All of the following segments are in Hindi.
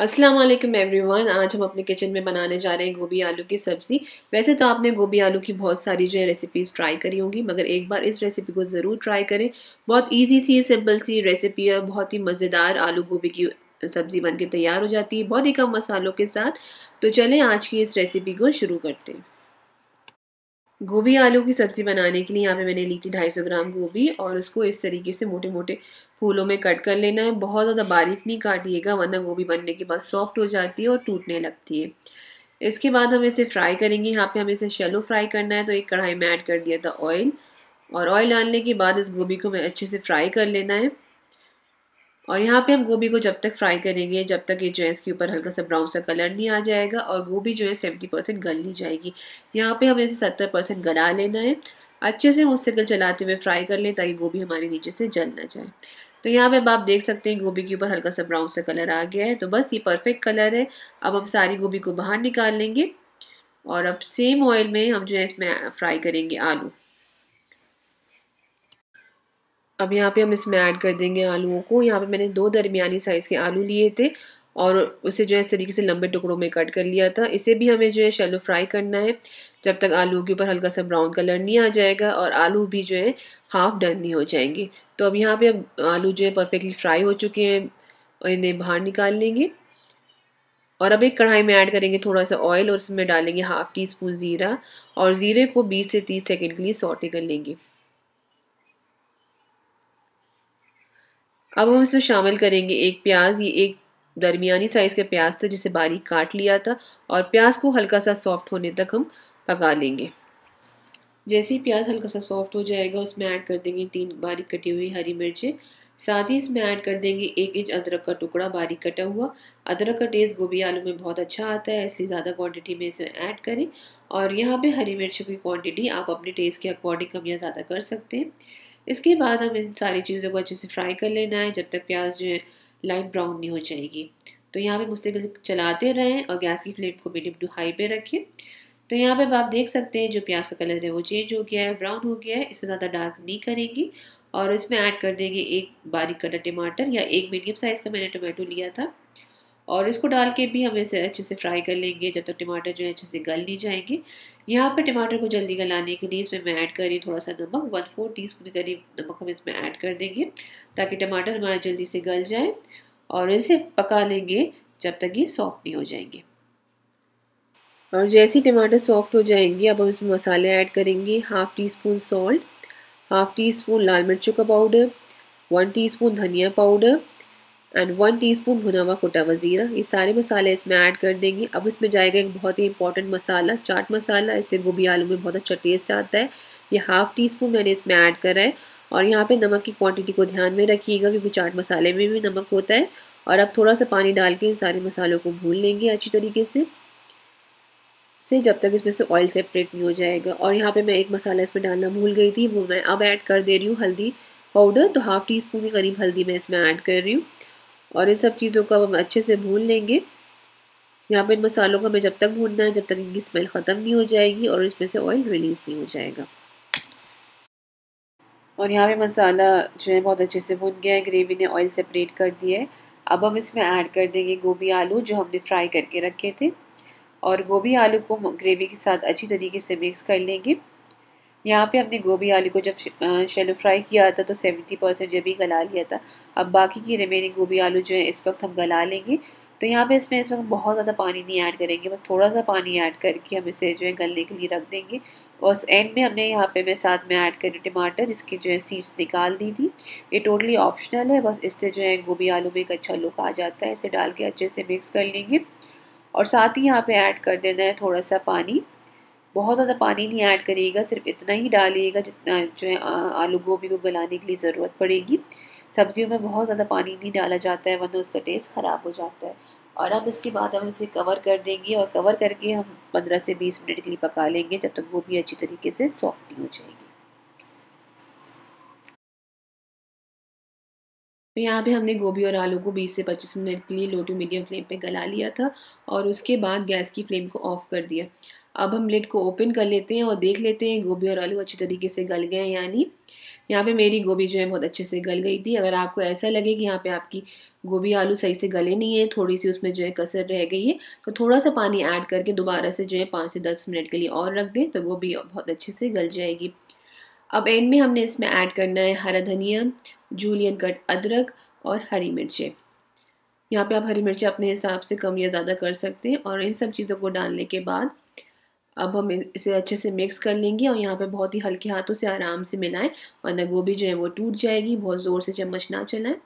अस्सलाम वालेकुम एवरीवन। आज हम अपने किचन में बनाने जा रहे हैं गोभी आलू की सब्ज़ी। वैसे तो आपने गोभी आलू की बहुत सारी जो है रेसिपीज़ ट्राई करी होंगी, मगर एक बार इस रेसिपी को ज़रूर ट्राई करें। बहुत इजी सी सिंपल सी रेसिपी है, बहुत ही मज़ेदार आलू गोभी की सब्ज़ी बनके तैयार हो जाती है, बहुत ही कम मसालों के साथ। तो चलें, आज की इस रेसिपी को शुरू करते हैं। गोभी आलू की सब्ज़ी बनाने के लिए यहाँ पे मैंने ली थी 250 ग्राम गोभी और उसको इस तरीके से मोटे मोटे फूलों में कट कर लेना है। बहुत ज़्यादा बारीक नहीं काटिएगा, वरना गोभी बनने के बाद सॉफ्ट हो जाती है और टूटने लगती है। इसके बाद हम इसे फ्राई करेंगे। यहाँ पे हमें इसे शेलो फ्राई करना है तो एक कढ़ाई में ऐड कर दिया था ऑयल और ऑयल डालने के बाद इस गोभी को मैं अच्छे से फ्राई कर लेना है। और यहाँ पे हम गोभी को जब तक फ्राई करेंगे, जब तक ये जो है इसके ऊपर हल्का सा ब्राउन सा कलर नहीं आ जाएगा और गोभी जो है सेवेंटी परसेंट गल नहीं जाएगी। यहाँ पे हमें इसे सत्तर परसेंट गला लेना है। अच्छे से मुस्तकिल चलाते हुए फ्राई कर लें ताकि गोभी हमारे नीचे से जल ना जाए। तो यहाँ पे अब आप देख सकते हैं गोभी के ऊपर हल्का सा ब्राउन सा कलर आ गया है। तो बस ये परफेक्ट कलर है। अब हम सारी गोभी को बाहर निकाल लेंगे और अब सेम ऑयल में हम जो है इसमें फ्राई करेंगे आलू। अब यहाँ पे हम इसमें ऐड कर देंगे आलूओं को। यहाँ पे मैंने दो दरमियानी साइज़ के आलू लिए थे और उसे जो है इस तरीके से लंबे टुकड़ों में कट कर लिया था। इसे भी हमें जो है शैलो फ्राई करना है। जब तक आलू के ऊपर हल्का सा ब्राउन कलर नहीं आ जाएगा और आलू भी जो है हाफ़ डन नहीं हो जाएँगे। तो अब यहाँ पे अब आलू जो है परफेक्टली फ्राई हो चुके हैं। और इन्हें बाहर निकाल लेंगे। और अब एक कढ़ाई में ऐड करेंगे थोड़ा सा ऑयल और उसमें डालेंगे हाफ़ टी स्पून ज़ीरा। और ज़ीरे को 20 से 30 सेकंड के लिए सॉटे कर लेंगे। अब हम इसमें शामिल करेंगे एक प्याज, ये एक दरमियानी साइज़ का प्याज था जिसे बारीक काट लिया था और प्याज को हल्का सा सॉफ्ट होने तक हम पका लेंगे। जैसे ही प्याज हल्का सा सॉफ्ट हो जाएगा, उसमें ऐड कर देंगे तीन बारीक कटी हुई हरी मिर्चें। साथ ही इसमें ऐड कर देंगे एक इंच अदरक का टुकड़ा बारीक कटा हुआ। अदरक का टेस्ट गोभी आलू में बहुत अच्छा आता है, इसलिए ज़्यादा क्वांटिटी में इसे ऐड करें। और यहाँ पे हरी मिर्च की क्वांटिटी आप अपने टेस्ट के अकॉर्डिंग कम या ज़्यादा कर सकते हैं। इसके बाद हम इन सारी चीज़ों को अच्छे से फ्राई कर लेना है, जब तक प्याज जो है लाइट ब्राउन नहीं हो जाएगी। तो यहाँ पे मुस्तकिल चलाते रहें और गैस की फ्लेम को मीडियम टू हाई पे रखें। तो यहाँ पे आप देख सकते हैं जो प्याज का कलर है वो चेंज हो गया है ब्राउन हो गया है, इससे ज़्यादा डार्क नहीं करेंगी। और इसमें ऐड कर देंगे एक बारीक कटा टमाटर या एक मीडियम साइज़ का मैंने टमाटो लिया था। और इसको डाल के भी हम इसे अच्छे से फ्राई कर लेंगे। जब तक टमाटर जो है अच्छे से गल नहीं जाएँगे। यहाँ पर टमाटर को जल्दी गलाने के लिए इसमें मैं ऐड कर रही हूँ थोड़ा सा नमक। वन फोर टी स्पून करीब नमक हम इसमें ऐड कर देंगे ताकि टमाटर हमारा जल्दी से गल जाए और इसे पका लेंगे जब तक ये सॉफ्ट नहीं हो जाएँगे। और जैसे ही टमाटर सॉफ्ट हो जाएँगे, अब हम इसमें मसाले ऐड करेंगे। Half teaspoon salt, half teaspoon लाल मिर्चों का पाउडर, वन टी स्पून धनिया पाउडर एंड वन टीस्पून भुना हुआ कुटा वजीरा ये सारे मसाले इसमें ऐड कर देंगे अब इसमें जाएगा एक बहुत ही इंपॉर्टेंट मसाला चाट मसाला इससे गोभी आलू में बहुत अच्छा टेस्ट आता है ये हाफ़ टी स्पून मैंने इसमें ऐड करा है और यहाँ पे नमक की क्वांटिटी को ध्यान में रखिएगा क्योंकि चाट मसाले में भी नमक होता है और अब थोड़ा सा पानी डाल के इन सारे मसालों को भून लेंगे अच्छी तरीके से से जब तक इसमें से ऑयल सेपरेट नहीं हो जाएगा और यहाँ पे मैं एक मसाला इसमें डालना भूल गई थी वो मैं अब ऐड कर दे रही हूँ हल्दी पाउडर तो हाफ़ टी स्पून के करीब हल्दी मैं इसमें ऐड कर रही हूँ और इन सब चीज़ों को हम अच्छे से भून लेंगे। यहाँ पर इन मसालों को हमें जब तक भूनना है, जब तक इनकी स्मेल ख़त्म नहीं हो जाएगी और इसमें से ऑयल रिलीज़ नहीं हो जाएगा। और यहाँ पे मसाला जो है बहुत अच्छे से भुन गया है ग्रेवी ने ऑयल सेपरेट कर दिया है। अब हम इसमें ऐड कर देंगे गोभी आलू जो हमने फ्राई करके रखे थे। और गोभी आलू को ग्रेवी के साथ अच्छी तरीके से मिक्स कर लेंगे। यहाँ पे हमने गोभी आलू को जब शेलो फ्राई किया था तो सेवेंटी परसेंट जब भी गला लिया था। अब बाकी की रिमेनिंग गोभी आलू जो है, इस वक्त हम गला लेंगे। तो यहाँ पे इसमें इस वक्त बहुत ज़्यादा पानी नहीं ऐड करेंगे। बस थोड़ा सा पानी ऐड करके हम इसे जो है, गलने के लिए रख देंगे। और एंड में हमने यहाँ पे मैं साथ में ऐड करी टमाटर जिसकी जो है सीड्स निकाल दी थी। ये टोटली ऑप्शनल है। बस इससे जो है, गोभी आलू में एक अच्छा लुक आ जाता है। इसे डाल के अच्छे से मिक्स कर लेंगे। और साथ ही यहाँ पे ऐड कर देना है थोड़ा सा पानी। बहुत ज़्यादा पानी नहीं ऐड करिएगा, सिर्फ़ इतना ही डालिएगा जितना जो है आलू गोभी को गलाने के लिए ज़रूरत पड़ेगी। सब्जियों में बहुत ज़्यादा पानी नहीं डाला जाता है, वरना उसका टेस्ट ख़राब हो जाता है। और अब इसके बाद हम इसे कवर कर देंगे और कवर करके हम 15 से 20 मिनट के लिए पका लेंगे, जब तक गोभी अच्छी तरीके से सॉफ्ट हो जाएगी। तो यहाँ पे हमने गोभी और आलू को 20 से 25 मिनट के लिए लो टू मीडियम फ्लेम पे गला लिया था और उसके बाद गैस की फ्लेम को ऑफ़ कर दिया। अब हम लिड को ओपन कर लेते हैं और देख लेते हैं गोभी और आलू अच्छी तरीके से गल गए हैं यानी यहाँ पे मेरी गोभी जो है बहुत अच्छे से गल गई थी। अगर आपको ऐसा लगे कि यहाँ पे आपकी गोभी आलू सही से गले नहीं है, थोड़ी सी उसमें जो है कसर रह गई है तो थोड़ा सा पानी ऐड करके दोबारा से जो है पाँच से दस मिनट के लिए और रख दें तो गोभी बहुत अच्छे से गल जाएगी। अब एंड में हमने इसमें ऐड करना है हरा धनिया जूलियन कट अदरक और हरी मिर्चें। यहाँ पे आप हरी मिर्चें अपने हिसाब से कम या ज़्यादा कर सकते हैं और इन सब चीज़ों को डालने के बाद अब हम इसे अच्छे से मिक्स कर लेंगे और यहाँ पे बहुत ही हल्के हाथों से आराम से मिलाएँ, वरना गोभी जो है वो टूट जाएगी, बहुत ज़ोर से चम्मच ना चलाएँ।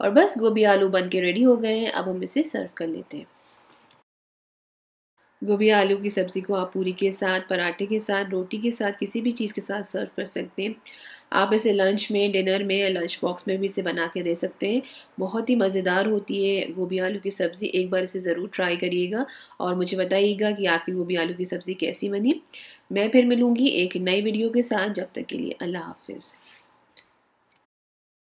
और बस गोभी आलू बन के रेडी हो गए हैं, अब हम इसे सर्व कर लेते हैं। गोभी, आलू की सब्ज़ी को आप पूरी के साथ, पराठे के साथ, रोटी के साथ, किसी भी चीज़ के साथ सर्व कर सकते हैं। आप इसे लंच में डिनर में या लंच बॉक्स में भी इसे बना के दे सकते हैं। बहुत ही मज़ेदार होती है गोभी, आलू की सब्ज़ी। एक बार इसे ज़रूर ट्राई करिएगा और मुझे बताइएगा कि आपकी गोभी, आलू की सब्ज़ी कैसी बनी। मैं फिर मिलूँगी एक नई वीडियो के साथ। जब तक के लिए अल्लाह हाफिज़।